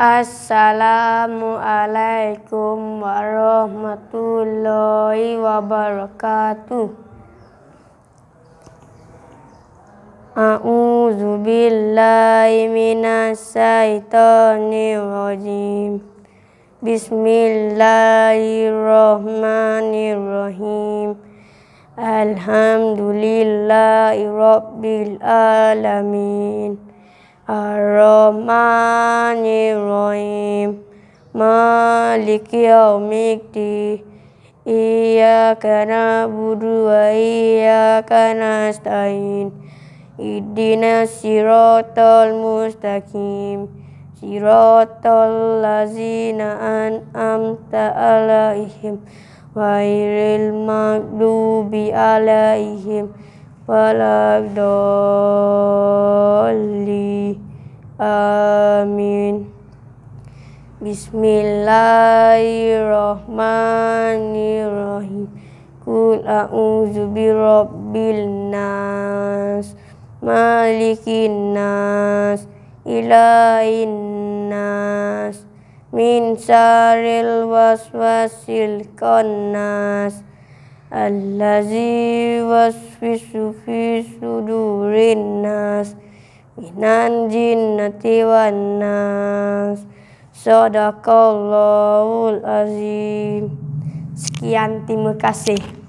Assalamualaikum warahmatullahi wabarakatuh. A'udzu billahi minasyaitonir rajim. Bismillahirrahmanirrahim. Alhamdulillahi rabbil alamin. Ar-Rahmanir-Rahim. Maliki yaumiddin Iyyaka na'budu wa iyyaka nasta'in. Ihdinas siratal mustaqim. Siratal ladzina an'amta 'alaihim ghairil maghdubi 'alaihim waladdallin amin. Bismillahirrahmanirrahim. Kul a'udzu birabbil nas malikin nas ilahin nas min syarril waswasil khannas allazi waswisu fi sudurin nas minan jinnati wan nas sadaqallahul azim. Sekian terima kasih